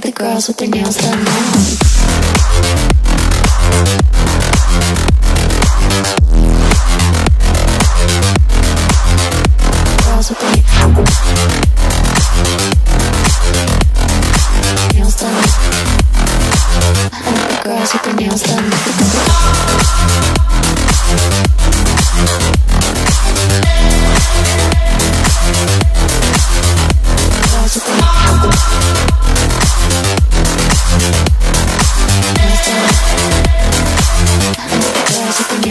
girls with their nails done now. Girls with their nails done. Like the girls with their nails done.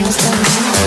feels the